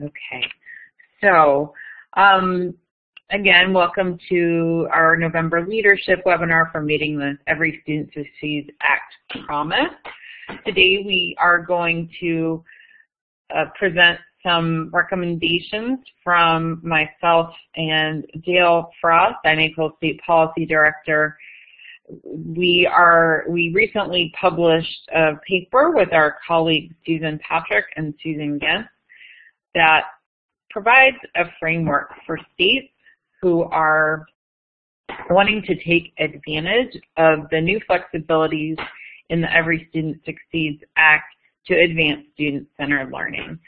Okay, so um, again, welcome to our November leadership webinar for meeting the Every Student Succeeds Act promise. Today we are going to uh, present some recommendations from myself and Dale Frost, INACOL State Policy Director. We are we recently published a paper with our colleagues Susan Patrick and Susan Gentz that provides a framework for states who are wanting to take advantage of the new flexibilities in the Every Student Succeeds Act to advance student-centered learning.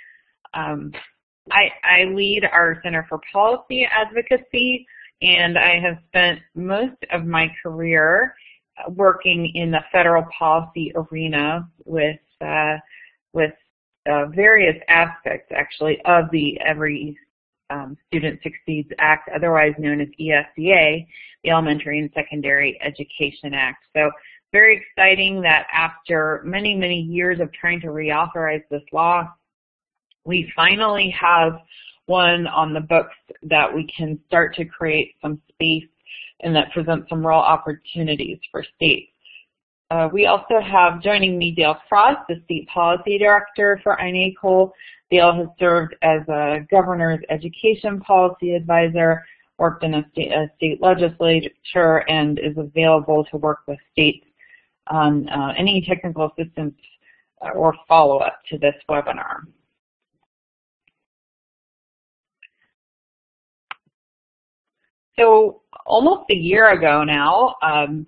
Um, I, I lead our Center for Policy Advocacy, and I have spent most of my career working in the federal policy arena with uh, with uh, various aspects, actually, of the Every um, Student Succeeds Act, otherwise known as ESEA, the Elementary and Secondary Education Act. So very exciting that after many, many years of trying to reauthorize this law, we finally have one on the books that we can start to create some space and that presents some real opportunities for states. Uh, we also have joining me Dale Frost, the State Policy Director for INACOL. Dale has served as a governor's education policy advisor, worked in a state, a state legislature, and is available to work with states on uh, any technical assistance or follow-up to this webinar. So almost a year ago now, um,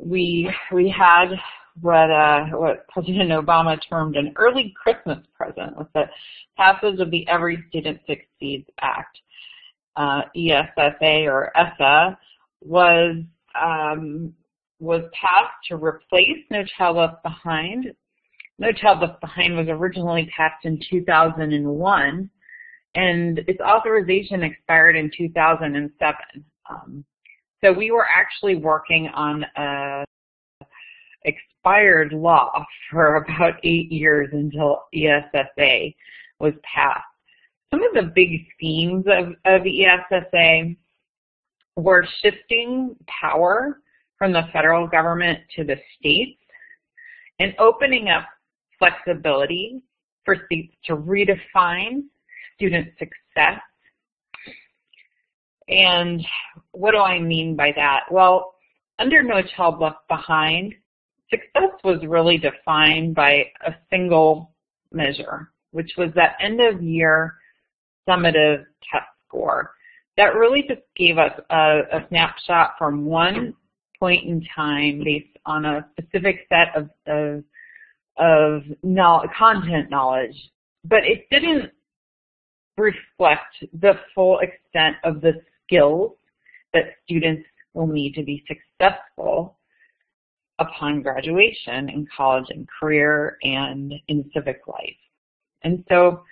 we we had what uh, what President Obama termed an early Christmas present with the passage of the Every Student Succeeds Act. Uh, ESSA or ESSA was um, was passed to replace No Child Left Behind. No Child Left Behind was originally passed in 2001, and its authorization expired in 2007. Um, so we were actually working on a expired law for about eight years until ESSA was passed. Some of the big themes of, of ESSA were shifting power from the federal government to the states and opening up flexibility for states to redefine student success and what do I mean by that? Well, under No Child Left Behind, success was really defined by a single measure, which was that end of year summative test score. That really just gave us a, a snapshot from one point in time based on a specific set of, of, of knowledge, content knowledge, but it didn't reflect the full extent of the skills that students will need to be successful upon graduation in college and career and in civic life. And so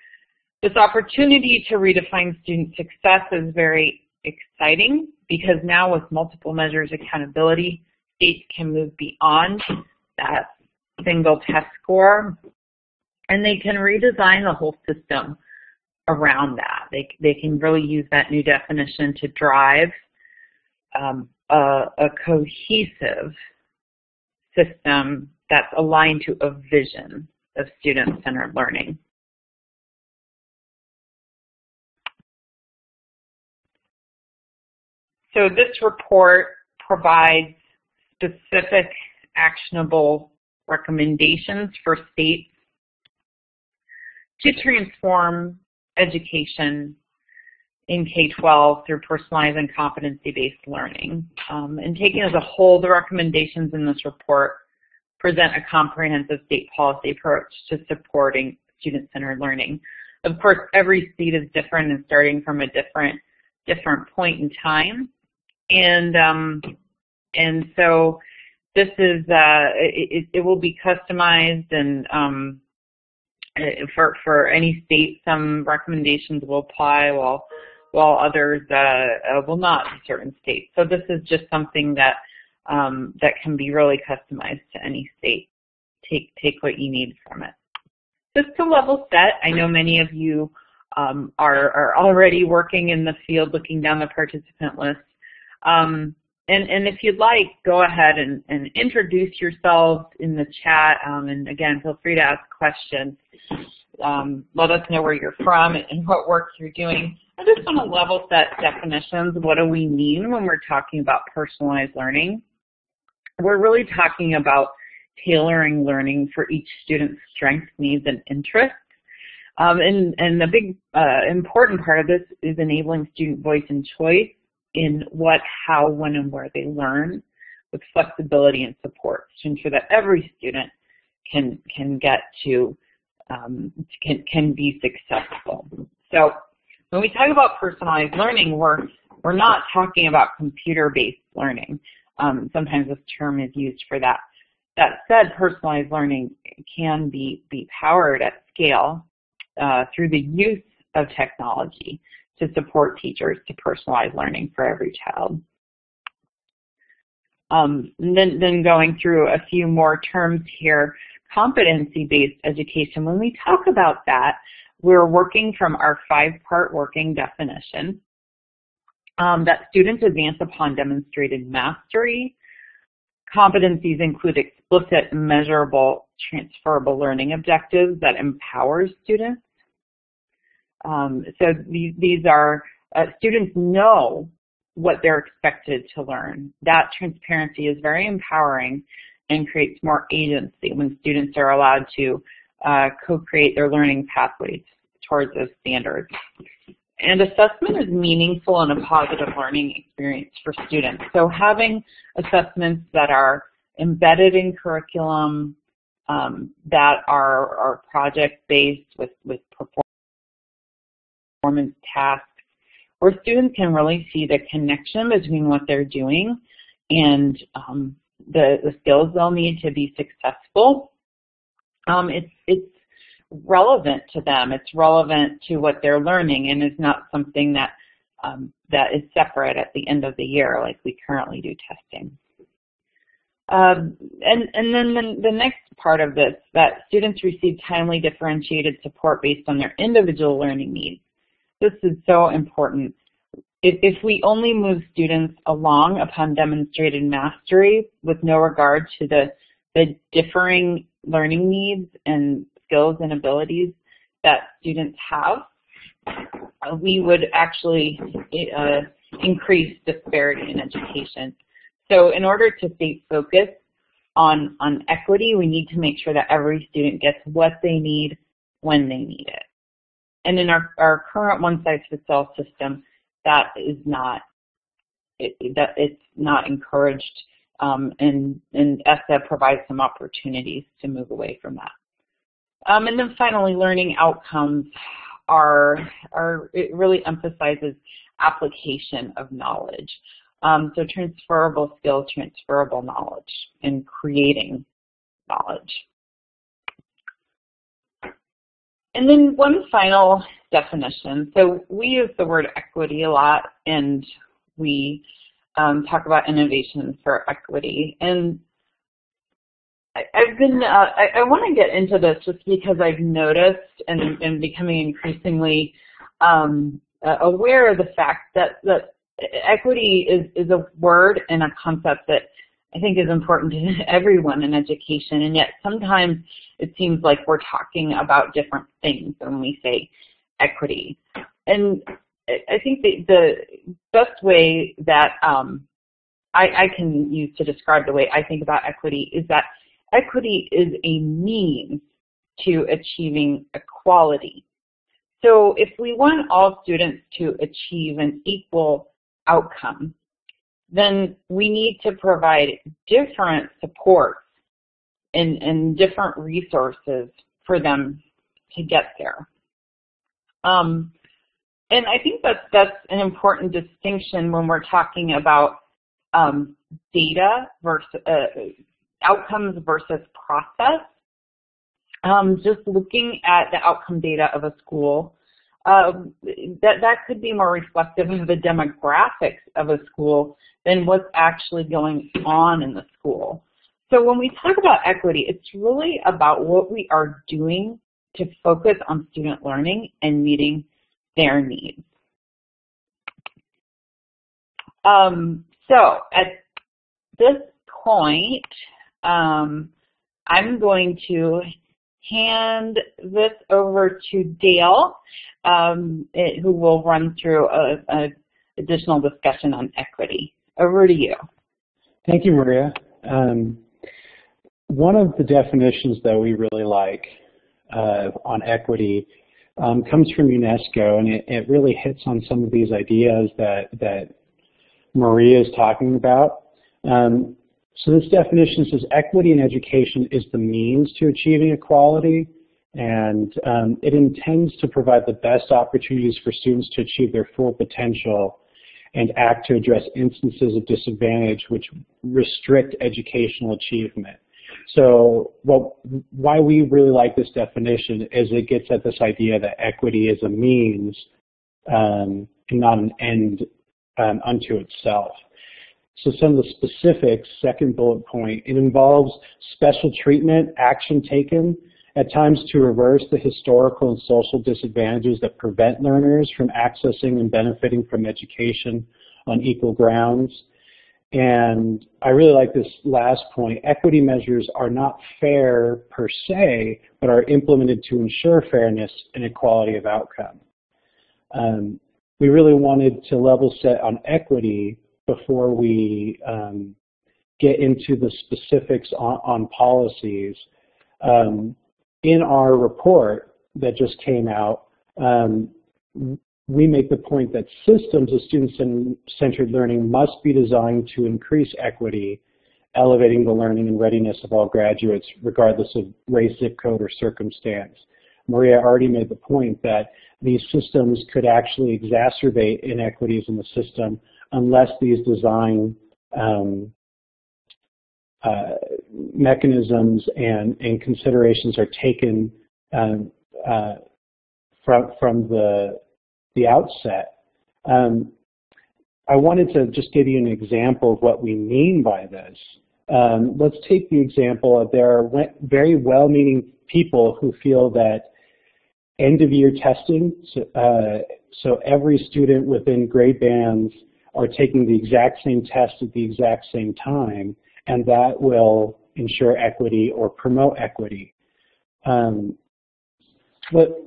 this opportunity to redefine student success is very exciting because now with multiple measures accountability, states can move beyond that single test score and they can redesign the whole system around that. They, they can really use that new definition to drive um, a, a cohesive system that's aligned to a vision of student-centered learning. So this report provides specific actionable recommendations for states to transform education in K-12 through personalized and competency-based learning. Um, and taken as a whole, the recommendations in this report present a comprehensive state policy approach to supporting student-centered learning. Of course, every state is different and starting from a different different point in time. And um, and so this is uh, it, it, will be customized and um, for for any state, some recommendations will apply while while others uh, uh, will not in certain states. So this is just something that um, that can be really customized to any state. Take take what you need from it. Just to level set, I know many of you um, are, are already working in the field looking down the participant list. Um, and, and if you'd like, go ahead and, and introduce yourselves in the chat. Um, and again, feel free to ask questions. Um, let us know where you're from and what work you're doing. I just want to level set definitions. What do we mean when we're talking about personalized learning? We're really talking about tailoring learning for each student's strengths, needs, and interests. Um, and, and the big uh, important part of this is enabling student voice and choice in what, how, when, and where they learn with flexibility and support to ensure that every student can, can get to, um, can, can be successful. So when we talk about personalized learning, we're, we're not talking about computer-based learning. Um, sometimes this term is used for that. That said, personalized learning can be, be powered at scale uh, through the use of technology to support teachers to personalize learning for every child. Um, then, then going through a few more terms here, competency-based education. When we talk about that, we're working from our five-part working definition um, that students advance upon demonstrated mastery. Competencies include explicit, measurable, transferable learning objectives that empower students. Um, so these, these are, uh, students know what they're expected to learn. That transparency is very empowering and creates more agency when students are allowed to uh, co-create their learning pathways towards those standards. And assessment is meaningful and a positive learning experience for students. So having assessments that are embedded in curriculum, um, that are, are project-based with, with performance tasks, where students can really see the connection between what they're doing and um, the, the skills they'll need to be successful. Um, it's, it's relevant to them. It's relevant to what they're learning and is not something that um, that is separate at the end of the year like we currently do testing. Um, and, and then the, the next part of this, that students receive timely differentiated support based on their individual learning needs. This is so important. If, we only move students along upon demonstrated mastery with no regard to the, the differing learning needs and skills and abilities that students have, we would actually uh, increase disparity in education. So in order to stay focused on, on equity, we need to make sure that every student gets what they need when they need it. And in our, our current one-size-fits-all system, that is not, it, that it's not encouraged um, and, and ESSA provides some opportunities to move away from that. Um, and then finally, learning outcomes are, are it really emphasizes application of knowledge. Um, so transferable skills, transferable knowledge, and creating knowledge. And then one final definition. So we use the word equity a lot, and we um, talk about innovation for equity. And I've been, uh, I, I want to get into this just because I've noticed and, and becoming increasingly um, aware of the fact that, that equity is, is a word and a concept that I think is important to everyone in education, and yet sometimes it seems like we're talking about different things when we say equity. And I think the, the best way that um, I, I can use to describe the way I think about equity is that equity is a means to achieving equality. So if we want all students to achieve an equal outcome, then we need to provide different supports and, and different resources for them to get there. Um, and I think that that's an important distinction when we're talking about um, data versus uh, outcomes versus process. Um, just looking at the outcome data of a school, um, that, that could be more reflective of the demographics of a school than what's actually going on in the school. So when we talk about equity, it's really about what we are doing to focus on student learning and meeting their needs. Um, so at this point, um, I'm going to hand this over to Dale, um, it, who will run through a, a, additional discussion on equity. Over to you. Thank you, Maria. Um, one of the definitions that we really like uh, on equity um, comes from UNESCO, and it, it, really hits on some of these ideas that, that Maria is talking about. Um, so this definition says equity in education is the means to achieving equality, and um, it intends to provide the best opportunities for students to achieve their full potential and act to address instances of disadvantage which restrict educational achievement. So well, why we really like this definition is it gets at this idea that equity is a means um, and not an end um, unto itself. So some of the specifics, second bullet point, it involves special treatment, action taken, at times to reverse the historical and social disadvantages that prevent learners from accessing and benefiting from education on equal grounds. And I really like this last point. Equity measures are not fair per se, but are implemented to ensure fairness and equality of outcome. Um, we really wanted to level set on equity before we um, get into the specifics on, on policies. Um, in our report that just came out, um, we make the point that systems of student-centered learning must be designed to increase equity, elevating the learning and readiness of all graduates, regardless of race, zip code, or circumstance. Maria already made the point that these systems could actually exacerbate inequities in the system unless these design um, uh, mechanisms and, and, considerations are taken um, uh, from, from the, the outset. Um, I wanted to just give you an example of what we mean by this. Um, let's take the example of there are very well-meaning people who feel that end-of-year testing, so, uh, so every student within grade bands are taking the exact same test at the exact same time, and that will ensure equity or promote equity. Um, but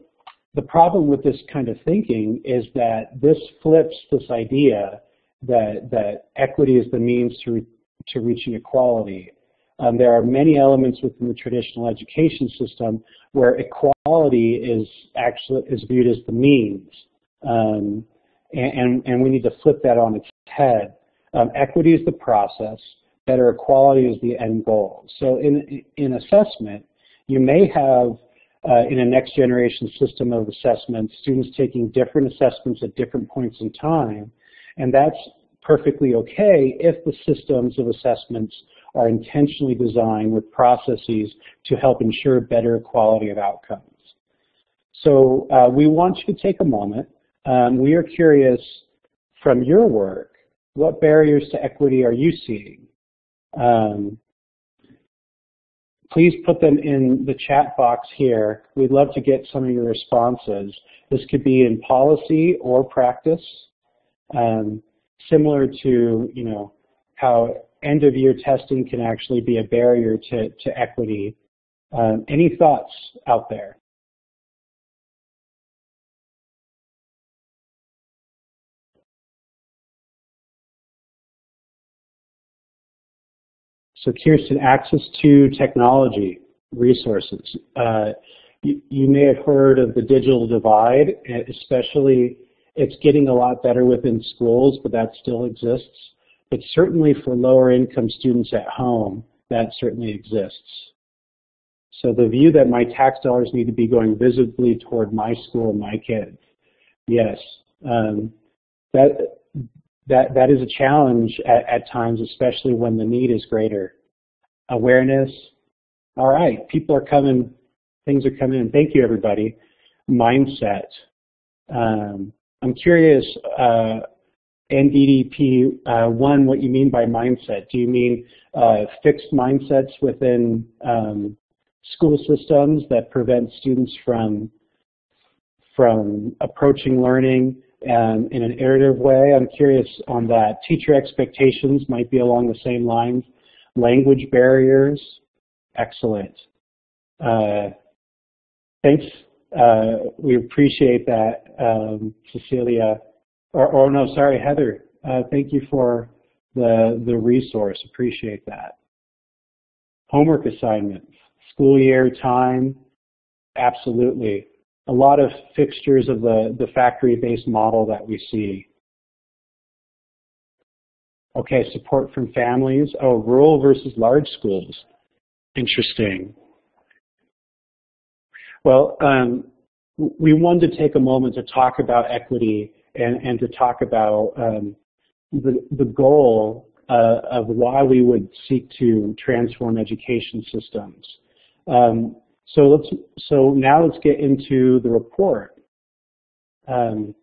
the problem with this kind of thinking is that this flips this idea that, that equity is the means to, re to reaching equality. Um, there are many elements within the traditional education system where equality is actually is viewed as the means. Um, and, and we need to flip that on its head. Um, equity is the process, better equality is the end goal. So in, in assessment, you may have uh, in a next generation system of assessment, students taking different assessments at different points in time, and that's perfectly okay if the systems of assessments are intentionally designed with processes to help ensure better quality of outcomes. So uh, we want you to take a moment um, we are curious from your work, what barriers to equity are you seeing? Um, please put them in the chat box here. We'd love to get some of your responses. This could be in policy or practice, um, similar to you know how end of year testing can actually be a barrier to, to equity. Um, any thoughts out there? So Kirsten, access to technology resources. Uh, you, you, may have heard of the digital divide, especially it's getting a lot better within schools, but that still exists. But certainly for lower income students at home, that certainly exists. So the view that my tax dollars need to be going visibly toward my school and my kids, yes, um, that that that is a challenge at, at times, especially when the need is greater. Awareness. All right, people are coming, things are coming in. Thank you, everybody. Mindset. Um, I'm curious, uh, NDDP, uh, one, what you mean by mindset. Do you mean uh, fixed mindsets within um, school systems that prevent students from from approaching learning um, in an iterative way. I'm curious on that. Teacher expectations might be along the same lines. Language barriers, excellent. Uh, thanks. Uh, we appreciate that, um, Cecilia. Or, or, no, sorry, Heather. Uh, thank you for the the resource. Appreciate that. Homework assignments, school year time, absolutely a lot of fixtures of the, the factory-based model that we see. Okay, support from families. Oh, rural versus large schools. Interesting. Well, um, we wanted to take a moment to talk about equity and, and to talk about um, the, the goal uh, of why we would seek to transform education systems. Um, so let's so now let's get into the report. Um,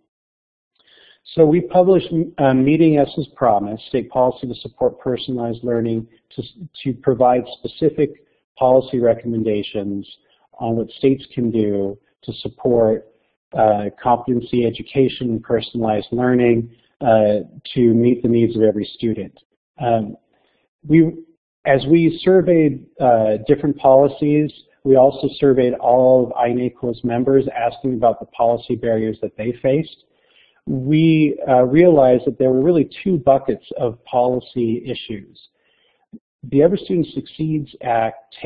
so we published uh, Meeting ESSA's Promise, State Policy to Support Personalized Learning to, to provide specific policy recommendations on what states can do to support uh, competency education and personalized learning uh, to meet the needs of every student. Um, we, as we surveyed uh, different policies, we also surveyed all of INACOL's members asking about the policy barriers that they faced. We uh, realized that there were really two buckets of policy issues. The Every Student Succeeds Act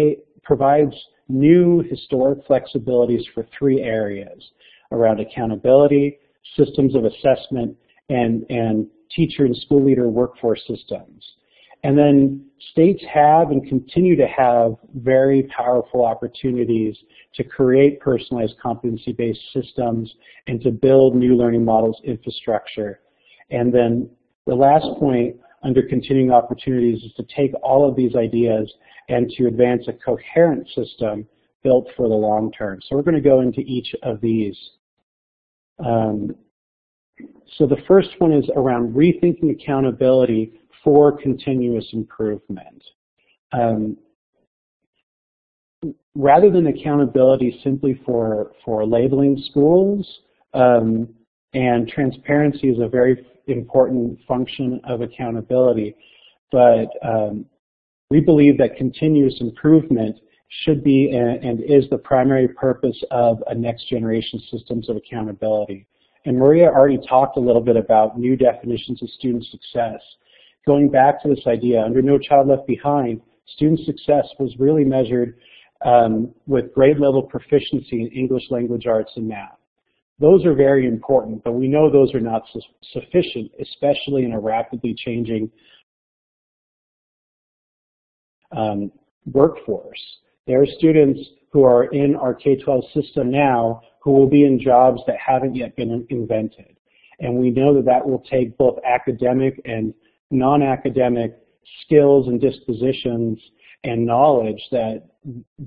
provides new historic flexibilities for three areas around accountability, systems of assessment, and, and teacher and school leader workforce systems. And then states have and continue to have very powerful opportunities to create personalized competency-based systems and to build new learning models infrastructure. And then the last point under continuing opportunities is to take all of these ideas and to advance a coherent system built for the long term. So we're going to go into each of these. Um, so the first one is around rethinking accountability for continuous improvement. Um, rather than accountability simply for, for labeling schools, um, and transparency is a very important function of accountability, but um, we believe that continuous improvement should be and is the primary purpose of a next generation systems of accountability. And Maria already talked a little bit about new definitions of student success going back to this idea, under No Child Left Behind, student success was really measured um, with grade level proficiency in English language arts and math. Those are very important, but we know those are not su sufficient, especially in a rapidly changing um, workforce. There are students who are in our K-12 system now who will be in jobs that haven't yet been invented. And we know that that will take both academic and non-academic skills and dispositions and knowledge that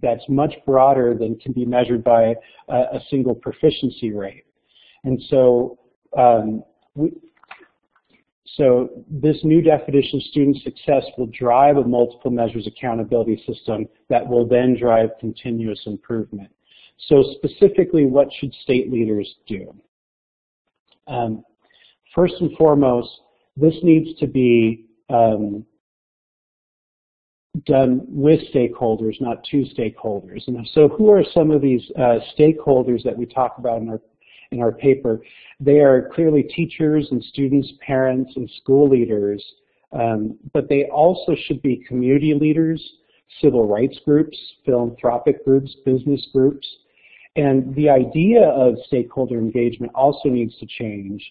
that's much broader than can be measured by a, a single proficiency rate. And so, um, we, so this new definition of student success will drive a multiple measures accountability system that will then drive continuous improvement. So specifically, what should state leaders do? Um, first and foremost, this needs to be um, done with stakeholders, not to stakeholders. And so who are some of these uh, stakeholders that we talk about in our, in our paper? They are clearly teachers and students, parents, and school leaders, um, but they also should be community leaders, civil rights groups, philanthropic groups, business groups. And the idea of stakeholder engagement also needs to change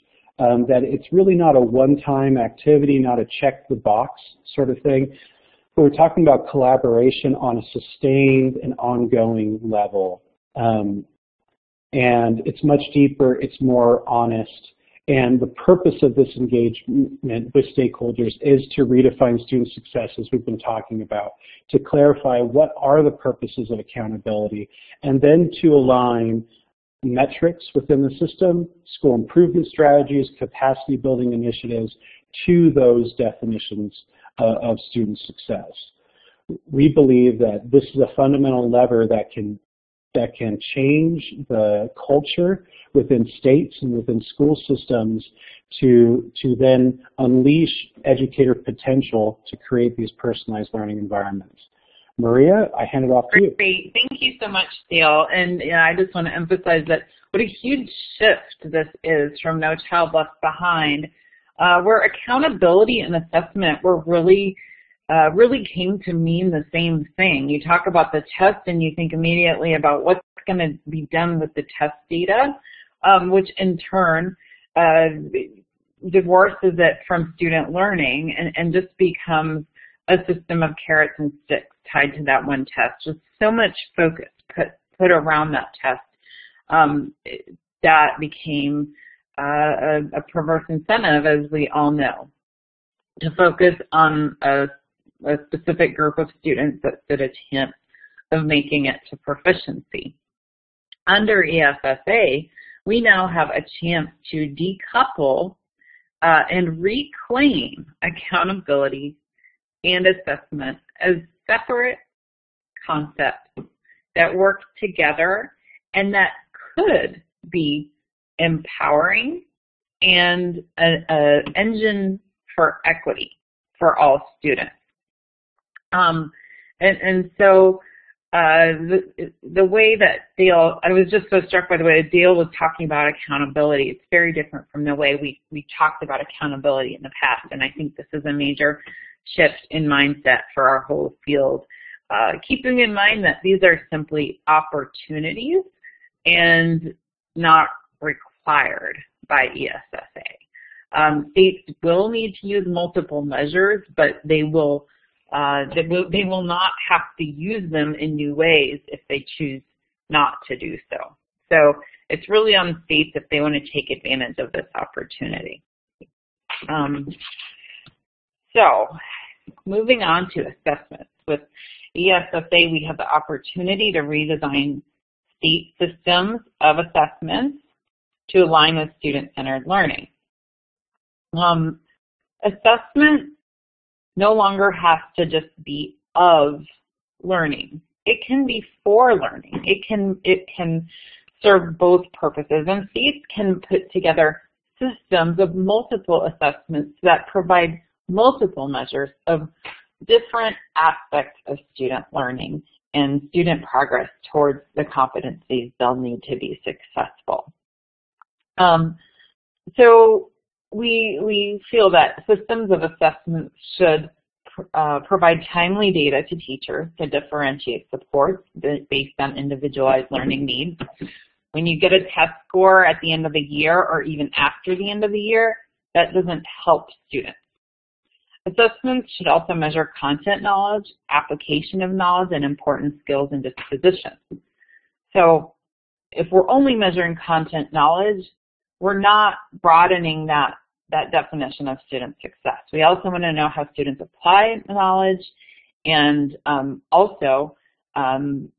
um, that it's really not a one-time activity, not a check the box sort of thing. We're talking about collaboration on a sustained and ongoing level. Um, and it's much deeper, it's more honest. And the purpose of this engagement with stakeholders is to redefine student success, as we've been talking about, to clarify what are the purposes of accountability, and then to align metrics within the system, school improvement strategies, capacity building initiatives to those definitions uh, of student success. We believe that this is a fundamental lever that can that can change the culture within states and within school systems to, to then unleash educator potential to create these personalized learning environments. Maria, I hand it off to you. Great. Thank you so much, Dale. And I just want to emphasize that what a huge shift this is from No Child Left Behind, uh, where accountability and assessment were really uh, really came to mean the same thing. You talk about the test and you think immediately about what's going to be done with the test data, um, which in turn uh, divorces it from student learning and, and just becomes a system of carrots and sticks tied to that one test. Just so much focus put, put around that test um, that became uh, a, a perverse incentive, as we all know, to focus on a a specific group of students that stood a chance of making it to proficiency. Under ESSA, we now have a chance to decouple uh, and reclaim accountability and assessment as separate concepts that work together and that could be empowering and an engine for equity for all students. Um, and, and so uh, the, the way that Dale, I was just so struck by the way Dale was talking about accountability. It's very different from the way we, we talked about accountability in the past. And I think this is a major shift in mindset for our whole field. Uh, keeping in mind that these are simply opportunities and not required by ESSA. Um, states will need to use multiple measures, but they will uh, they, will, they will not have to use them in new ways if they choose not to do so. So it's really on states if they want to take advantage of this opportunity. Um, so moving on to assessments. With ESSA, we have the opportunity to redesign state systems of assessments to align with student-centered learning. Um, assessment no longer has to just be of learning. It can be for learning. It can, it can serve both purposes and states can put together systems of multiple assessments that provide multiple measures of different aspects of student learning and student progress towards the competencies they'll need to be successful. Um, so we, we feel that systems of assessment should uh, provide timely data to teachers to differentiate supports based on individualized learning needs. When you get a test score at the end of the year or even after the end of the year, that doesn't help students. Assessments should also measure content knowledge, application of knowledge, and important skills and dispositions. So if we're only measuring content knowledge, we're not broadening that that definition of student success. We also want to know how students apply knowledge and um, also um,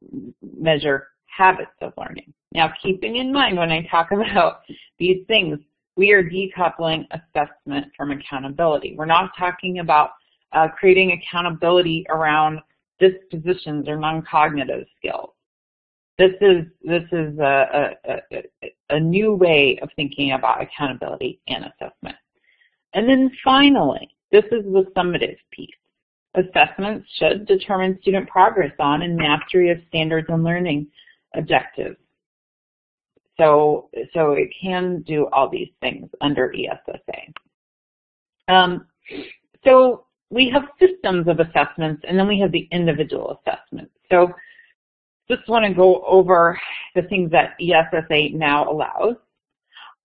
measure habits of learning. Now, keeping in mind when I talk about these things, we are decoupling assessment from accountability. We're not talking about uh, creating accountability around dispositions or non-cognitive skills. This is this is a, a, a, a new way of thinking about accountability and assessment. And then finally, this is the summative piece. Assessments should determine student progress on and mastery of standards and learning objectives. So, so it can do all these things under ESSA. Um, so we have systems of assessments and then we have the individual assessments. So just want to go over the things that ESSA now allows.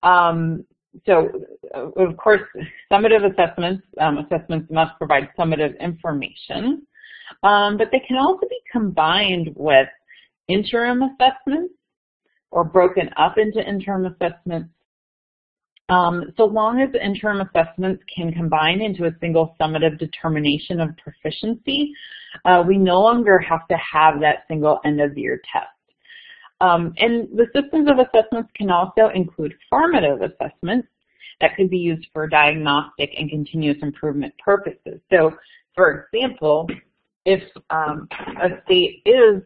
Um, so uh, of course, summative assessments, um, assessments must provide summative information, um, but they can also be combined with interim assessments or broken up into interim assessments. Um, so long as interim assessments can combine into a single summative determination of proficiency, uh, we no longer have to have that single end of year test. Um, and the systems of assessments can also include formative assessments that could be used for diagnostic and continuous improvement purposes. So, for example, if um, a state is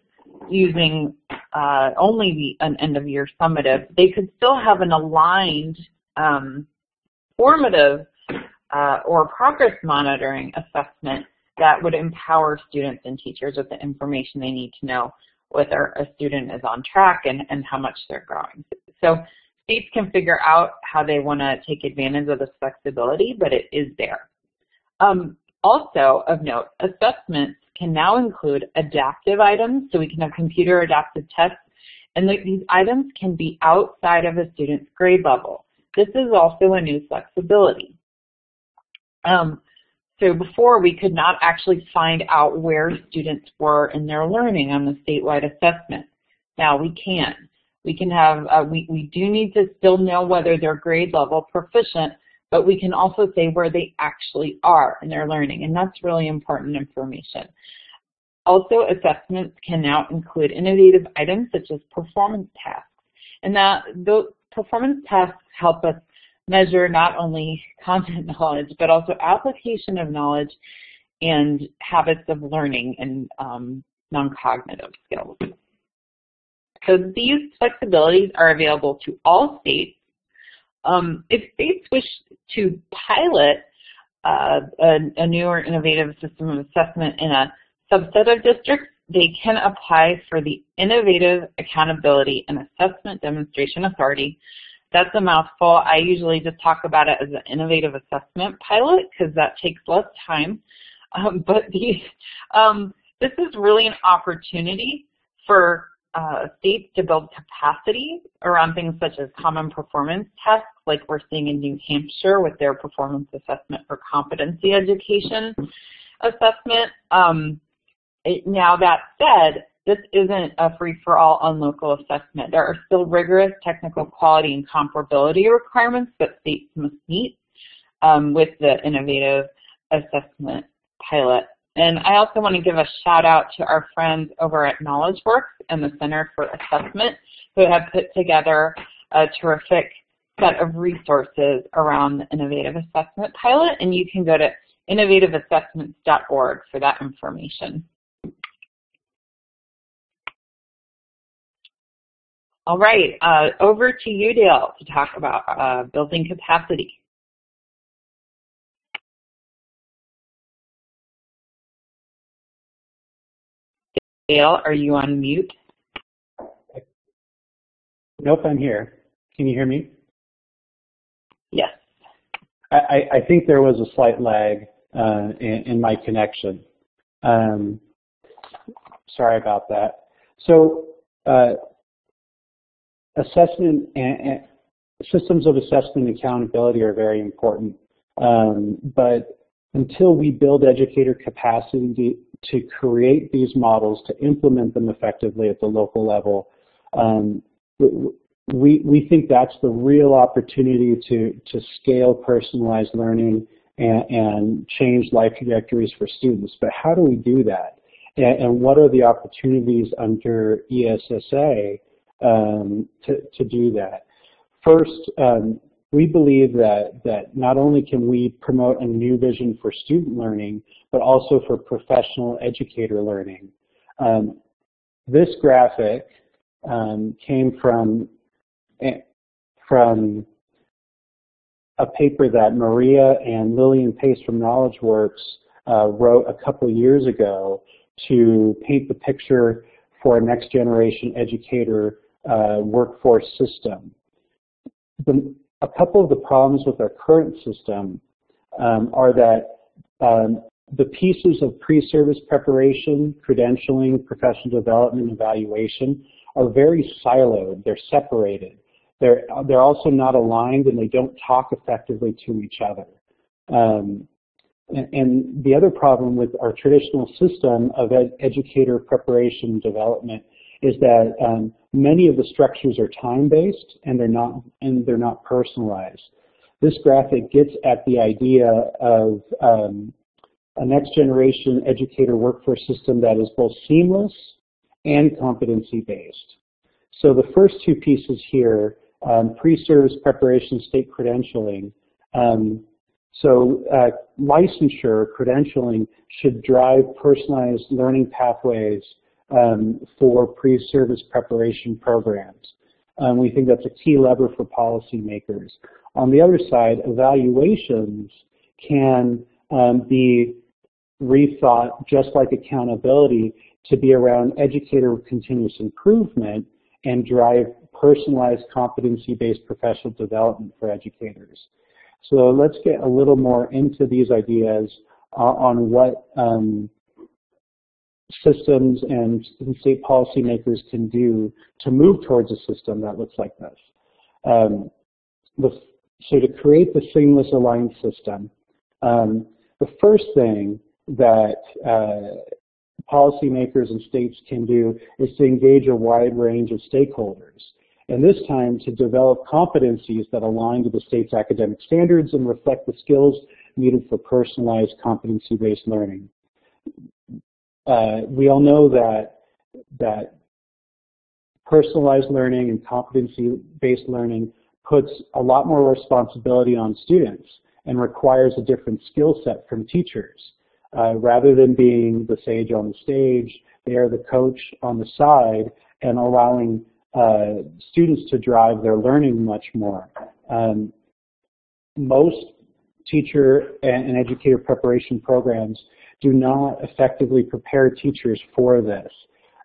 using uh, only the, an end-of-year summative, they could still have an aligned um, formative uh, or progress monitoring assessment that would empower students and teachers with the information they need to know whether a student is on track and, and how much they're growing. So states can figure out how they want to take advantage of this flexibility, but it is there. Um, also of note, assessments can now include adaptive items, so we can have computer adaptive tests, and these items can be outside of a student's grade level. This is also a new flexibility. Um, so before we could not actually find out where students were in their learning on the statewide assessment. Now we can. We can have, uh, we, we do need to still know whether they're grade level proficient, but we can also say where they actually are in their learning, and that's really important information. Also, assessments can now include innovative items such as performance tasks. And that those performance tasks help us measure not only content knowledge, but also application of knowledge and habits of learning and um, non-cognitive skills. So these flexibilities are available to all states. Um, if states wish to pilot uh, a, a new or innovative system of assessment in a subset of districts, they can apply for the Innovative Accountability and Assessment Demonstration Authority that's a mouthful. I usually just talk about it as an innovative assessment pilot because that takes less time. Um, but the, um, this is really an opportunity for uh, states to build capacity around things such as common performance tests, like we're seeing in New Hampshire with their performance assessment for competency education assessment. Um, it, now that said, this isn't a free-for-all on local assessment. There are still rigorous technical quality and comparability requirements that states must meet um, with the innovative assessment pilot. And I also want to give a shout out to our friends over at KnowledgeWorks and the Center for Assessment who have put together a terrific set of resources around the Innovative Assessment Pilot, and you can go to innovativeassessments.org for that information. All right, uh, over to you, Dale, to talk about uh, building capacity. Dale, are you on mute? Nope, I'm here. Can you hear me? Yes. I, I think there was a slight lag uh, in, in, my connection. Um, sorry about that. So uh, assessment and, systems of assessment and accountability are very important. Um, but until we build educator capacity to, create these models, to implement them effectively at the local level, um, we, we think that's the real opportunity to, to scale personalized learning and, and change life trajectories for students. But how do we do that? And, and what are the opportunities under ESSA um, to, to do that. First, um, we believe that, that not only can we promote a new vision for student learning, but also for professional educator learning. Um, this graphic um, came from, eh, from a paper that Maria and Lillian Pace from KnowledgeWorks uh, wrote a couple years ago to paint the picture for a next generation educator uh, workforce system. The, a couple of the problems with our current system um, are that um, the pieces of pre-service preparation, credentialing, professional development, evaluation are very siloed. They're separated. They're, they're also not aligned and they don't talk effectively to each other. Um, and, the other problem with our traditional system of ed educator preparation and development is that um, many of the structures are time-based and they're not and they're not personalized. This graphic gets at the idea of um, a next generation educator workforce system that is both seamless and competency-based. So the first two pieces here, um, pre-service preparation, state credentialing. Um, so uh, licensure, credentialing should drive personalized learning pathways um, for pre-service preparation programs. Um, we think that's a key lever for policymakers. On the other side, evaluations can um, be rethought just like accountability to be around educator continuous improvement and drive personalized competency-based professional development for educators. So let's get a little more into these ideas uh, on what um, systems and state policymakers can do to move towards a system that looks like this. Um, the, so to create the seamless aligned system, um, the first thing that uh, policymakers and states can do is to engage a wide range of stakeholders. And this time to develop competencies that align to the state's academic standards and reflect the skills needed for personalized competency-based learning. Uh, we all know that that personalized learning and competency-based learning puts a lot more responsibility on students and requires a different skill set from teachers. Uh, rather than being the sage on the stage, they are the coach on the side and allowing uh, students to drive their learning much more. Um, most teacher and educator preparation programs do not effectively prepare teachers for this.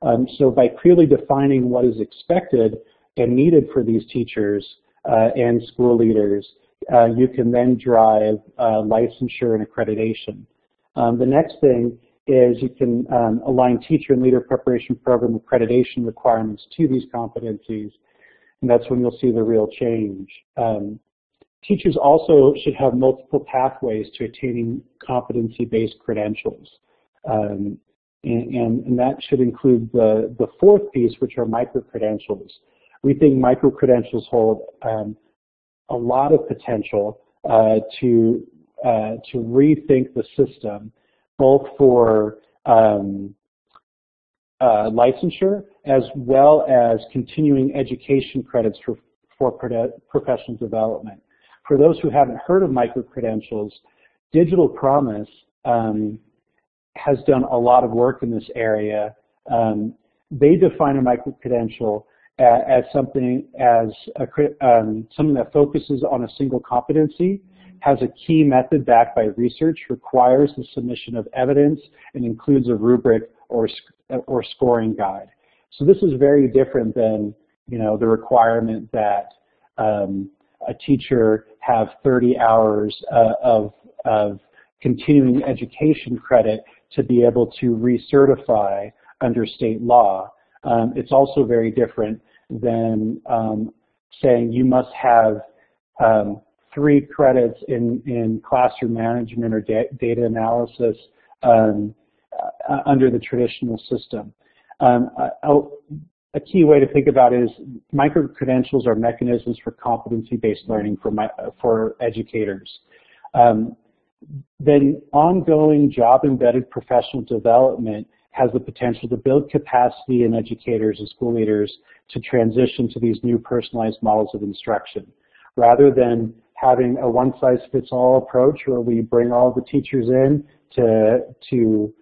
Um, so by clearly defining what is expected and needed for these teachers uh, and school leaders, uh, you can then drive uh, licensure and accreditation. Um, the next thing is you can um, align teacher and leader preparation program accreditation requirements to these competencies, and that's when you'll see the real change. Um, Teachers also should have multiple pathways to attaining competency-based credentials. Um, and, and, and, that should include the, the fourth piece, which are micro-credentials. We think micro-credentials hold um, a lot of potential uh, to, uh, to rethink the system, both for um, uh, licensure as well as continuing education credits for, for professional development for those who haven't heard of micro-credentials, Digital Promise um, has done a lot of work in this area. Um, they define a micro-credential as, as, something as a, um, something that focuses on a single competency, has a key method backed by research, requires the submission of evidence, and includes a rubric or, or scoring guide. So this is very different than you know the requirement that um, a teacher have 30 hours uh, of, of continuing education credit to be able to recertify under state law. Um, it's also very different than um, saying you must have um, three credits in, in classroom management or da data analysis um, uh, under the traditional system. Um, a key way to think about it is micro-credentials are mechanisms for competency-based learning for, my, for educators. Um, then ongoing job-embedded professional development has the potential to build capacity in educators and school leaders to transition to these new personalized models of instruction. Rather than having a one-size-fits-all approach where we bring all the teachers in to, to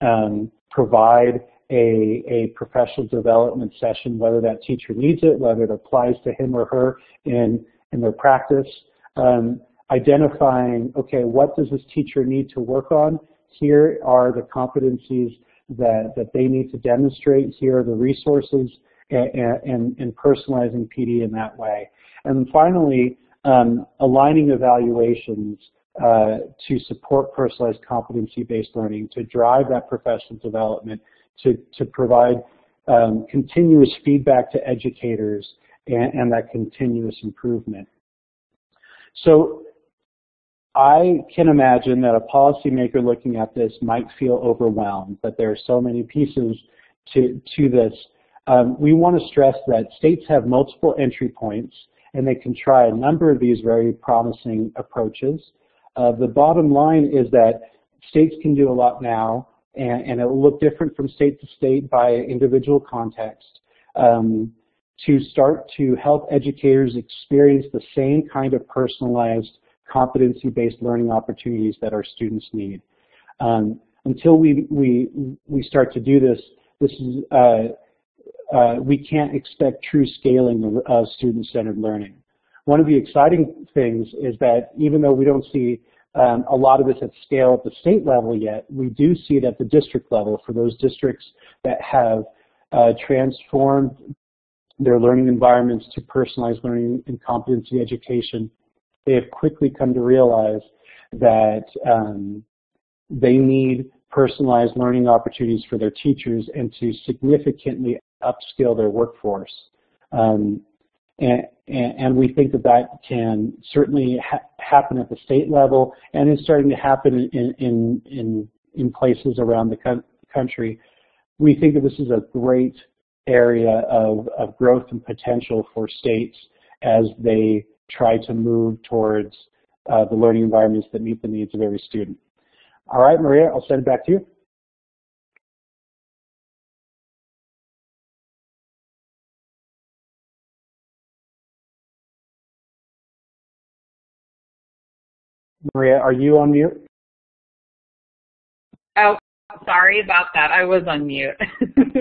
um, provide a, a professional development session, whether that teacher needs it, whether it applies to him or her in, in their practice. Um, identifying, okay, what does this teacher need to work on? Here are the competencies that, that they need to demonstrate. Here are the resources and, and, and personalizing PD in that way. And finally, um, aligning evaluations uh, to support personalized competency-based learning, to drive that professional development, to, to provide um, continuous feedback to educators and, and that continuous improvement. So I can imagine that a policymaker looking at this might feel overwhelmed, that there are so many pieces to, to this. Um, we want to stress that states have multiple entry points and they can try a number of these very promising approaches. Uh, the bottom line is that states can do a lot now and, and it will look different from state to state by individual context. Um, to start to help educators experience the same kind of personalized competency-based learning opportunities that our students need. Um, until we, we, we start to do this, this is uh, uh, we can't expect true scaling of student-centered learning. One of the exciting things is that even though we don't see um, a lot of this at scale at the state level yet, we do see it at the district level for those districts that have uh, transformed their learning environments to personalized learning and competency education. They have quickly come to realize that um, they need personalized learning opportunities for their teachers and to significantly upskill their workforce. Um, and, and, we think that that can certainly ha happen at the state level and is starting to happen in, in, in, in places around the co country. We think that this is a great area of, of growth and potential for states as they try to move towards uh, the learning environments that meet the needs of every student. All right, Maria, I'll send it back to you. Maria, are you on mute? Oh, sorry about that. I was on mute.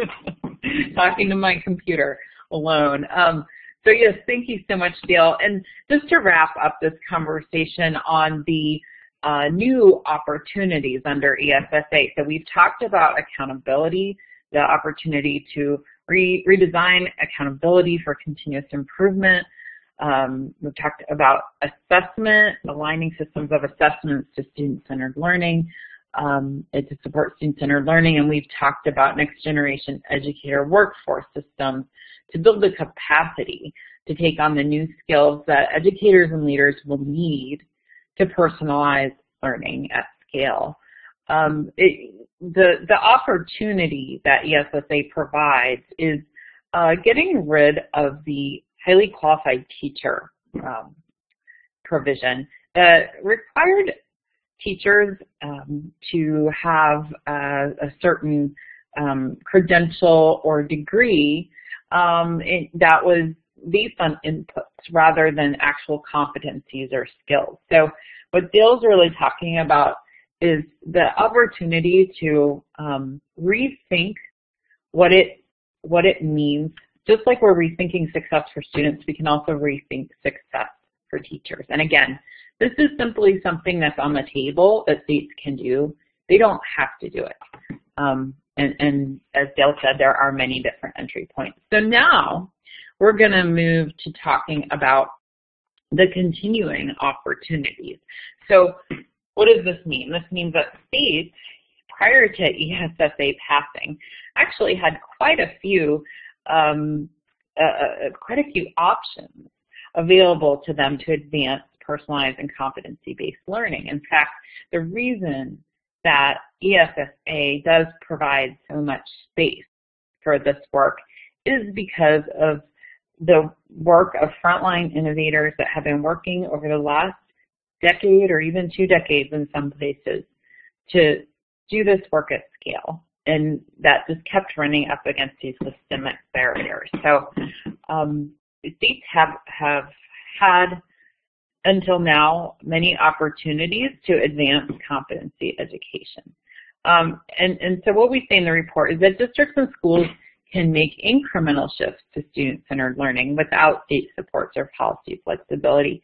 Talking to my computer alone. Um, so yes, thank you so much, Dale. And just to wrap up this conversation on the uh, new opportunities under ESSA. So we've talked about accountability, the opportunity to re redesign accountability for continuous improvement, um, we've talked about assessment, aligning systems of assessments to student-centered learning, um, and to support student-centered learning, and we've talked about next-generation educator workforce systems to build the capacity to take on the new skills that educators and leaders will need to personalize learning at scale. Um, it, the, the opportunity that ESSA provides is uh, getting rid of the highly qualified teacher um, provision that required teachers um, to have a, a certain um, credential or degree um, it, that was based on inputs rather than actual competencies or skills. So what Dale's really talking about is the opportunity to um, rethink what it what it means just like we're rethinking success for students, we can also rethink success for teachers. And again, this is simply something that's on the table that states can do. They don't have to do it. Um, and, and as Dale said, there are many different entry points. So now we're going to move to talking about the continuing opportunities. So what does this mean? This means that states, prior to ESSA passing, actually had quite a few um, uh, quite a few options available to them to advance personalized and competency-based learning. In fact, the reason that ESSA does provide so much space for this work is because of the work of frontline innovators that have been working over the last decade or even two decades in some places to do this work at scale and that just kept running up against these systemic barriers. So um, states have have had until now many opportunities to advance competency education. Um, and, and so what we say in the report is that districts and schools can make incremental shifts to student-centered learning without state supports or policy flexibility.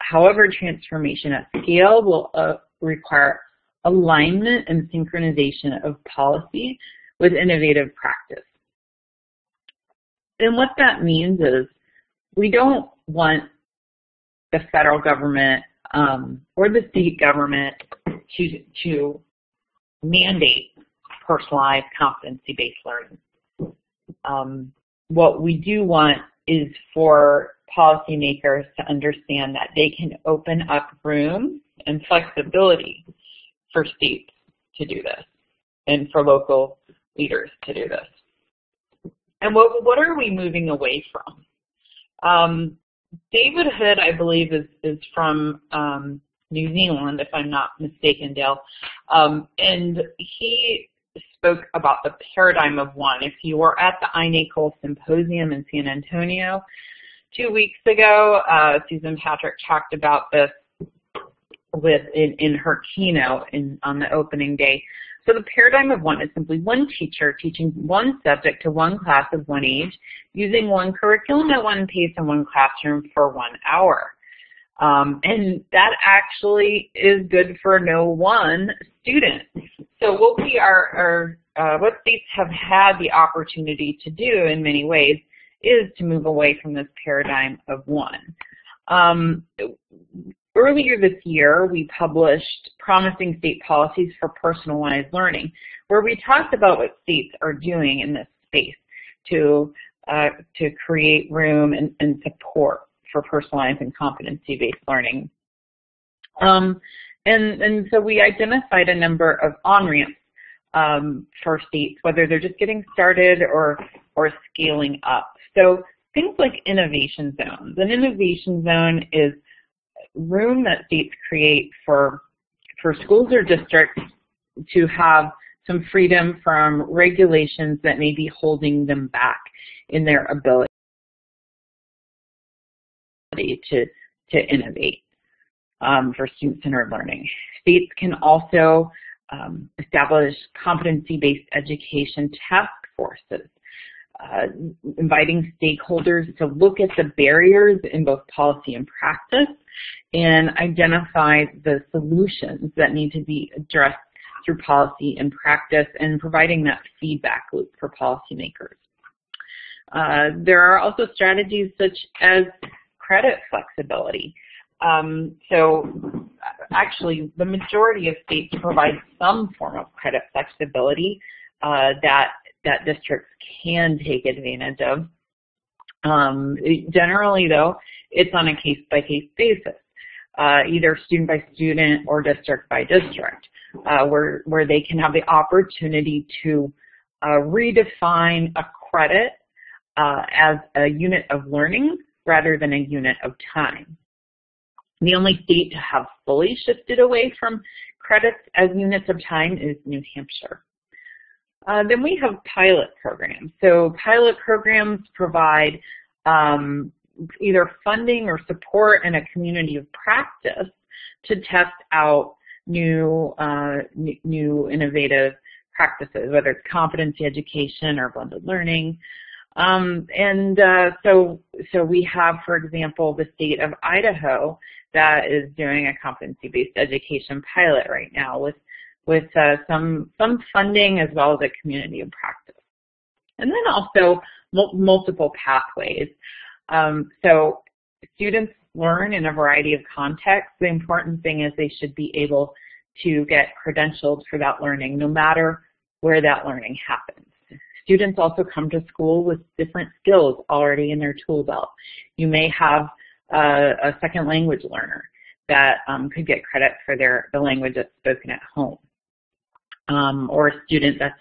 However, transformation at scale will uh, require alignment and synchronization of policy with innovative practice. And what that means is we don't want the federal government um, or the state government to, to mandate personalized competency-based learning. Um, what we do want is for policymakers to understand that they can open up room and flexibility for states to do this and for local leaders to do this. And what, what are we moving away from? Um, David Hood, I believe, is, is from um, New Zealand, if I'm not mistaken, Dale. Um, and he spoke about the paradigm of one. If you were at the iNACOL Symposium in San Antonio two weeks ago, uh, Susan Patrick talked about this with in, in her keynote in, on the opening day. So the paradigm of one is simply one teacher teaching one subject to one class of one age, using one curriculum at one pace in one classroom for one hour. Um, and that actually is good for no one student. So what we are, are uh, what states have had the opportunity to do in many ways is to move away from this paradigm of one. Um, earlier this year, we published Promising State Policies for Personalized Learning, where we talked about what states are doing in this space to, uh, to create room and, and support for personalized and competency-based learning. Um, and, and so we identified a number of on-ramps um, for states, whether they're just getting started or, or scaling up. So things like innovation zones. An innovation zone is room that states create for, for schools or districts to have some freedom from regulations that may be holding them back in their ability to, to innovate um, for student-centered learning. States can also um, establish competency-based education task forces, uh, inviting stakeholders to look at the barriers in both policy and practice and identify the solutions that need to be addressed through policy and practice and providing that feedback loop for policymakers. Uh, there are also strategies such as credit flexibility. Um, so actually, the majority of states provide some form of credit flexibility uh, that that districts can take advantage of. Um, generally, though, it's on a case-by-case -case basis, uh, either student by student or district by district, uh, where where they can have the opportunity to uh, redefine a credit uh, as a unit of learning rather than a unit of time. The only state to have fully shifted away from credits as units of time is New Hampshire. Uh, then we have pilot programs. So pilot programs provide um, either funding or support in a community of practice to test out new, uh, new innovative practices, whether it's competency education or blended learning. Um, and uh, so, so we have, for example, the state of Idaho that is doing a competency-based education pilot right now with with uh, some some funding as well as a community of practice, and then also multiple pathways. Um, so students learn in a variety of contexts. The important thing is they should be able to get credentialed for that learning, no matter where that learning happens. Students also come to school with different skills already in their tool belt. You may have a, a second language learner that um, could get credit for their the language that's spoken at home, um, or a student that's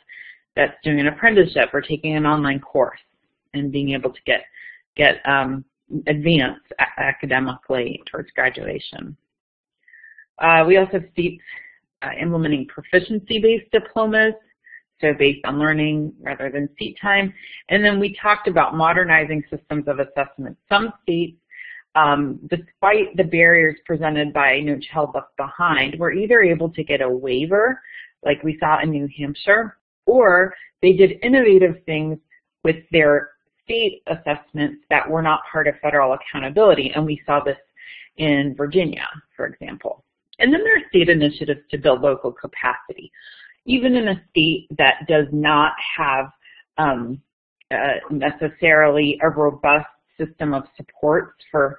that's doing an apprenticeship or taking an online course and being able to get get um, advanced academically towards graduation. Uh, we also have uh, implementing proficiency-based diplomas, so based on learning rather than seat time. And then we talked about modernizing systems of assessment. Some states um, despite the barriers presented by No Child Left Behind, were either able to get a waiver, like we saw in New Hampshire, or they did innovative things with their state assessments that were not part of federal accountability, and we saw this in Virginia, for example. And then there are state initiatives to build local capacity. Even in a state that does not have um, uh, necessarily a robust system of supports for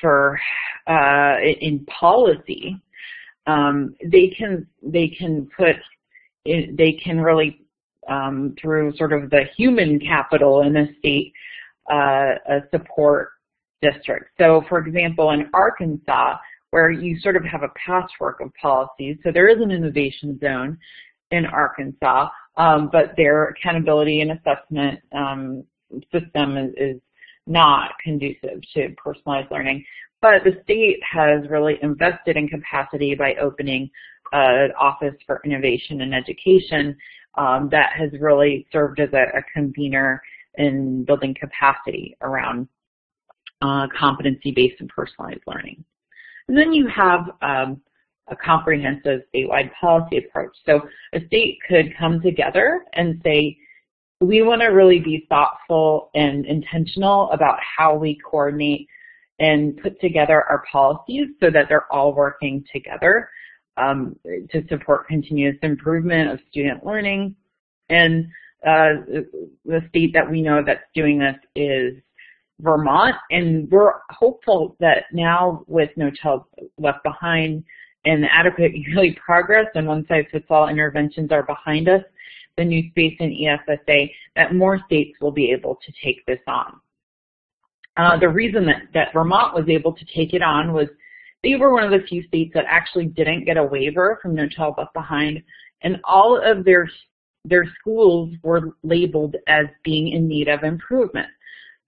for uh, in policy, um, they can they can put they can really um, through sort of the human capital in a state uh, a support district. So, for example, in Arkansas, where you sort of have a patchwork of policies, so there is an innovation zone in Arkansas, um, but their accountability and assessment um, system is, is not conducive to personalized learning. But the state has really invested in capacity by opening an office for innovation and education um, that has really served as a, a convener in building capacity around uh, competency-based and personalized learning. And then you have um, a comprehensive statewide policy approach. So a state could come together and say, we want to really be thoughtful and intentional about how we coordinate and put together our policies so that they're all working together um, to support continuous improvement of student learning. And uh, the state that we know that's doing this is Vermont, and we're hopeful that now with No Child Left Behind and adequate yearly progress and one-size-fits-all interventions are behind us, the new space in ESSA, that more states will be able to take this on. Uh, the reason that, that Vermont was able to take it on was they were one of the few states that actually didn't get a waiver from No Child Left Behind, and all of their their schools were labeled as being in need of improvement.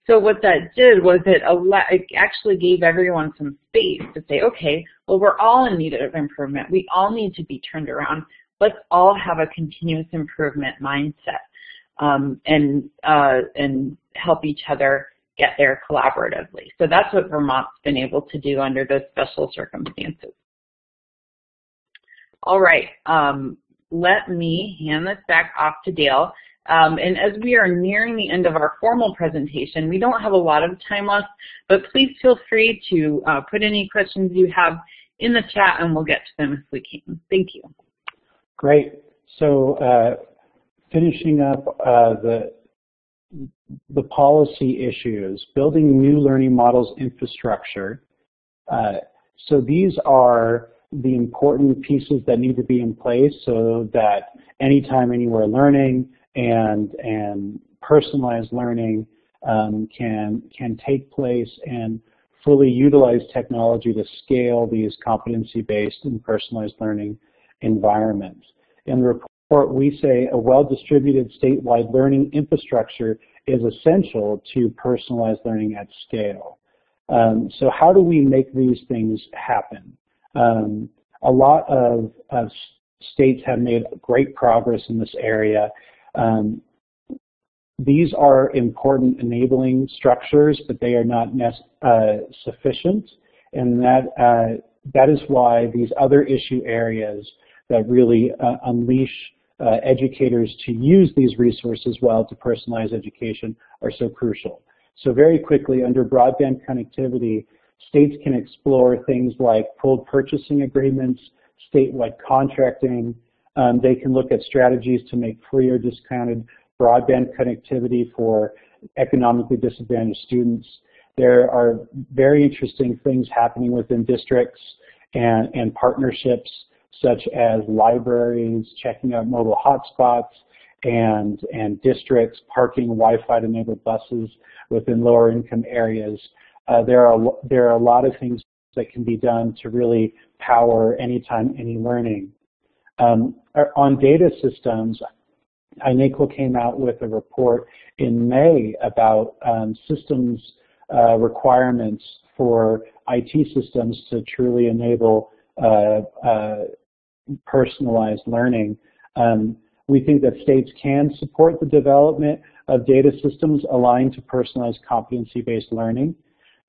So what that did was it, it actually gave everyone some space to say, okay, well, we're all in need of improvement. We all need to be turned around. Let's all have a continuous improvement mindset um, and uh, and help each other get there collaboratively. So that's what Vermont's been able to do under those special circumstances. All right, um, let me hand this back off to Dale. Um, and as we are nearing the end of our formal presentation, we don't have a lot of time left, but please feel free to uh, put any questions you have in the chat and we'll get to them if we can. Thank you. Great. So uh, finishing up uh, the the policy issues, building new learning models infrastructure. Uh, so these are the important pieces that need to be in place so that anytime, anywhere learning and, and personalized learning um, can, can take place and fully utilize technology to scale these competency-based and personalized learning environments. In the report, we say a well-distributed statewide learning infrastructure is essential to personalized learning at scale. Um, so how do we make these things happen? Um, a lot of, of, states have made great progress in this area. Um, these are important enabling structures, but they are not uh, sufficient, and that uh, that is why these other issue areas that really uh, unleash uh, educators to use these resources well to personalize education are so crucial. So very quickly, under broadband connectivity, states can explore things like pooled purchasing agreements, statewide contracting. Um, they can look at strategies to make free or discounted broadband connectivity for economically disadvantaged students. There are very interesting things happening within districts and, and partnerships such as libraries, checking out mobile hotspots, and, and districts parking Wi-Fi enabled buses within lower income areas. Uh, there, are, there are a lot of things that can be done to really power anytime, any learning. Um, on data systems, INACOL came out with a report in May about um, systems uh, requirements for IT systems to truly enable uh, uh, personalized learning. Um, we think that states can support the development of data systems aligned to personalized competency-based learning.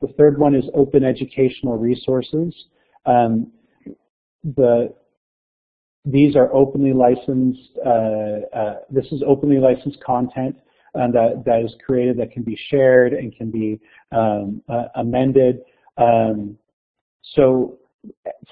The third one is open educational resources. Um, the, these are openly licensed, uh, uh, this is openly licensed content uh, that, that is created that can be shared and can be um, uh, amended. Um, so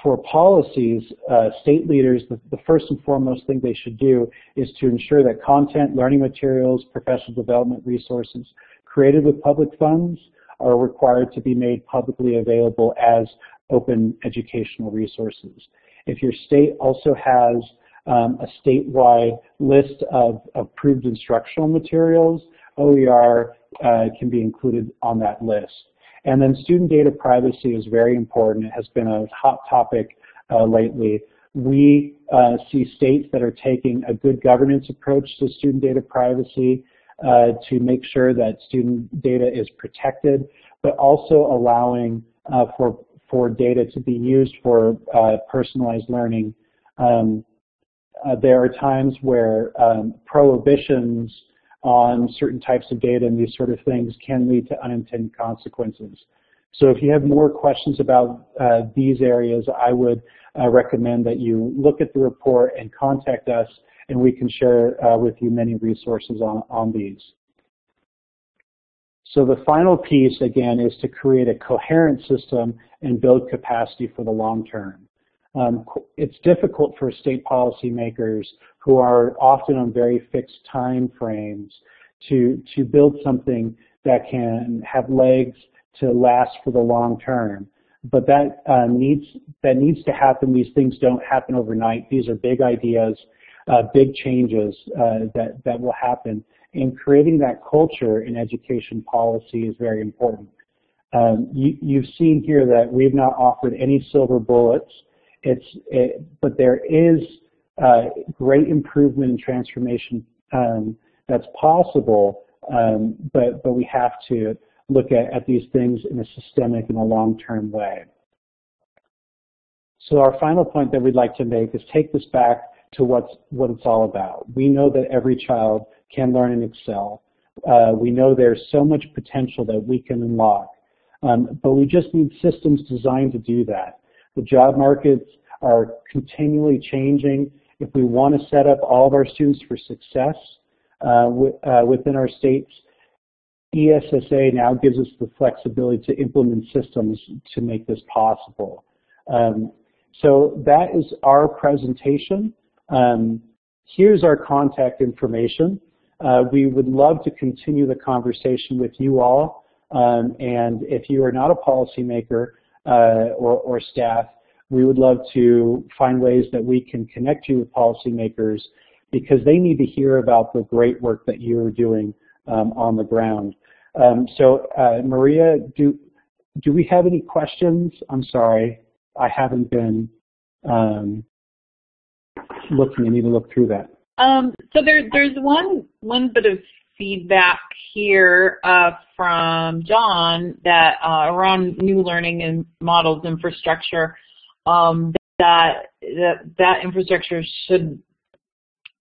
for policies, uh, state leaders, the, the, first and foremost thing they should do is to ensure that content, learning materials, professional development resources created with public funds are required to be made publicly available as open educational resources. If your state also has um, a statewide list of approved instructional materials, OER uh, can be included on that list. And then student data privacy is very important. It has been a hot topic uh, lately. We uh, see states that are taking a good governance approach to student data privacy uh, to make sure that student data is protected, but also allowing uh, for, for data to be used for uh, personalized learning. Um, uh, there are times where um, prohibitions on certain types of data and these sort of things can lead to unintended consequences. So if you have more questions about uh, these areas, I would uh, recommend that you look at the report and contact us, and we can share uh, with you many resources on, on these. So the final piece, again, is to create a coherent system and build capacity for the long term. Um, it's difficult for state policymakers who are often on very fixed time frames to, to build something that can have legs to last for the long term. But that uh, needs that needs to happen. These things don't happen overnight. These are big ideas, uh, big changes uh, that that will happen. And creating that culture in education policy is very important. Um, you, you've seen here that we've not offered any silver bullets. It's it, but there is uh, great improvement and transformation um, that's possible. Um, but but we have to look at, at these things in a systemic and a long-term way. So our final point that we'd like to make is take this back to what's, what it's all about. We know that every child can learn and excel. Uh, we know there's so much potential that we can unlock. Um, but we just need systems designed to do that. The job markets are continually changing. If we want to set up all of our students for success uh, uh, within our states, ESSA now gives us the flexibility to implement systems to make this possible. Um, so that is our presentation. Um, here's our contact information. Uh, we would love to continue the conversation with you all. Um, and if you are not a policymaker uh, or, or staff, we would love to find ways that we can connect you with policymakers because they need to hear about the great work that you are doing um, on the ground. Um, so uh, Maria, do do we have any questions? I'm sorry, I haven't been um, looking. I need to look through that. Um, so there, there's one one bit of feedback here uh, from John that uh, around new learning and models infrastructure um, that, that that infrastructure should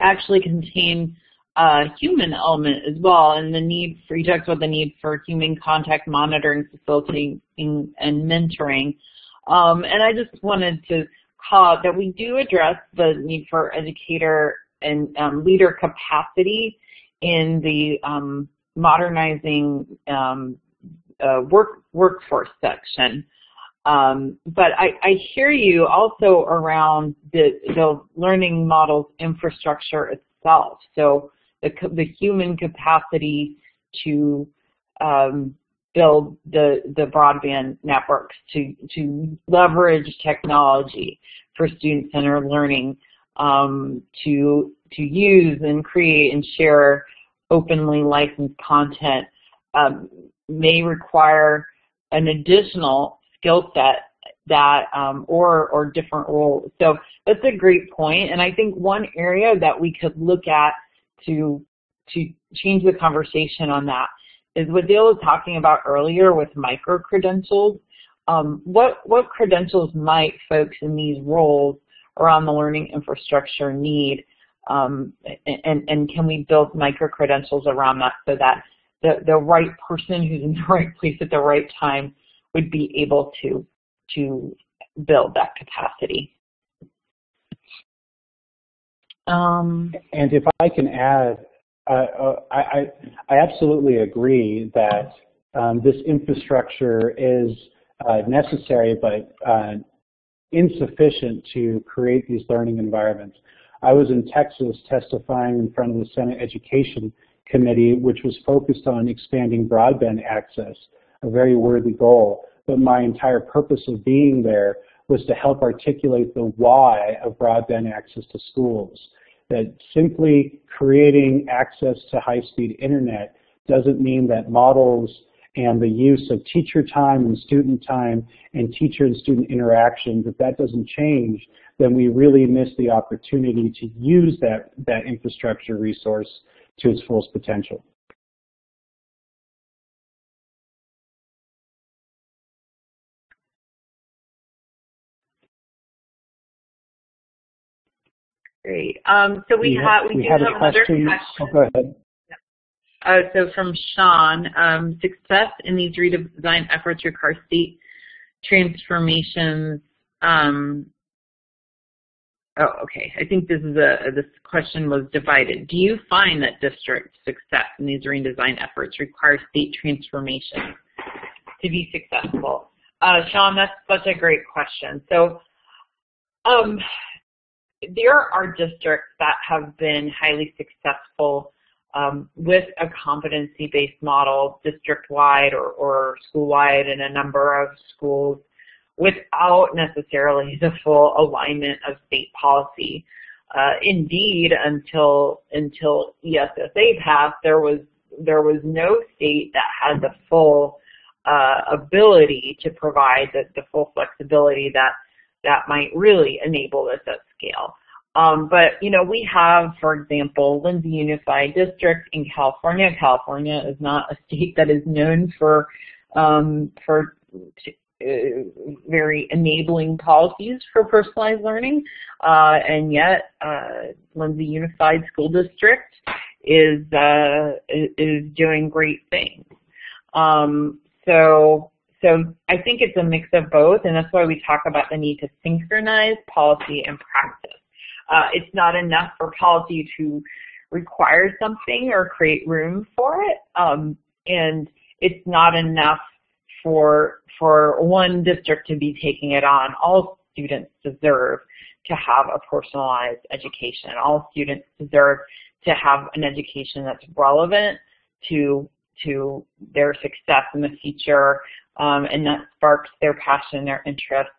actually contain a human element as well, and the need for he talks about the need for human contact monitoring, facilitating, and mentoring. Um, and I just wanted to call out that we do address the need for educator and um, leader capacity in the um, modernizing um, uh, work workforce section. Um, but I, I, hear you also around the, the learning models infrastructure itself. So the, the human capacity to um, build the, the broadband networks, to, to leverage technology for student-centered learning, um, to, to use and create and share openly licensed content um, may require an additional skill set that um, or or different roles. So that's a great point, and I think one area that we could look at to to change the conversation on that is what Dale was talking about earlier with micro credentials. Um, what what credentials might folks in these roles around the learning infrastructure need, um, and and can we build micro credentials around that so that the the right person who's in the right place at the right time would be able to to build that capacity. Um, and if I can add, uh, uh, I, I, absolutely agree that um, this infrastructure is uh, necessary but uh, insufficient to create these learning environments. I was in Texas testifying in front of the Senate Education Committee, which was focused on expanding broadband access, a very worthy goal. But my entire purpose of being there was to help articulate the why of broadband access to schools that simply creating access to high-speed internet doesn't mean that models and the use of teacher time and student time and teacher and student interactions, if that doesn't change, then we really miss the opportunity to use that, that infrastructure resource to its fullest potential. Great. Um, so we, we have we, we have, have another question. question. Oh, go ahead. Uh, so from Sean, um, success in these redesign efforts requires state transformations. Um, oh, okay. I think this is a this question was divided. Do you find that district success in these redesign efforts requires state transformation to be successful? Uh, Sean, that's such a great question. So, um, there are districts that have been highly successful um, with a competency-based model district-wide or, or school-wide in a number of schools without necessarily the full alignment of state policy. Uh, indeed, until until ESSA passed, there was there was no state that had the full uh, ability to provide the, the full flexibility that that might really enable this at scale. Um, but, you know, we have, for example, Lindsay Unified District in California. California is not a state that is known for, um, for uh, very enabling policies for personalized learning, uh, and yet uh, Lindsay Unified School District is uh, is doing great things. Um, so so I think it's a mix of both, and that's why we talk about the need to synchronize policy and practice. Uh, it's not enough for policy to require something or create room for it, um, and it's not enough for for one district to be taking it on. All students deserve to have a personalized education. All students deserve to have an education that's relevant to to their success in the future um, and that sparks their passion, their interest,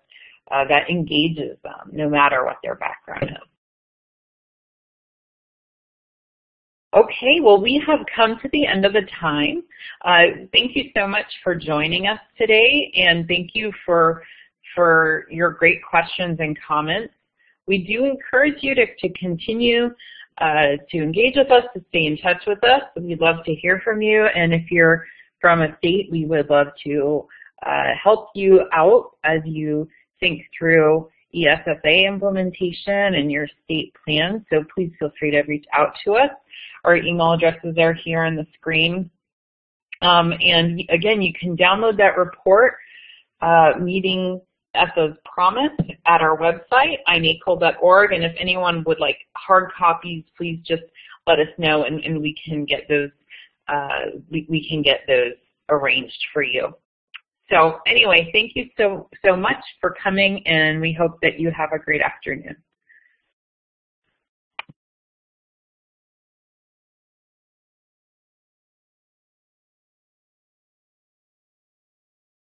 uh, that engages them no matter what their background is. Okay, well, we have come to the end of the time. Uh, thank you so much for joining us today, and thank you for, for your great questions and comments. We do encourage you to, to continue uh, to engage with us, to stay in touch with us. We'd love to hear from you, and if you're from a state, we would love to uh, help you out as you think through ESSA implementation and your state plan, so please feel free to reach out to us. Our email addresses are here on the screen. Um, and again, you can download that report, uh, meeting ESSA's promise at our website, inacol.org. And if anyone would like hard copies, please just let us know and, and we can get those uh, we, we can get those arranged for you. So anyway, thank you so so much for coming and we hope that you have a great afternoon.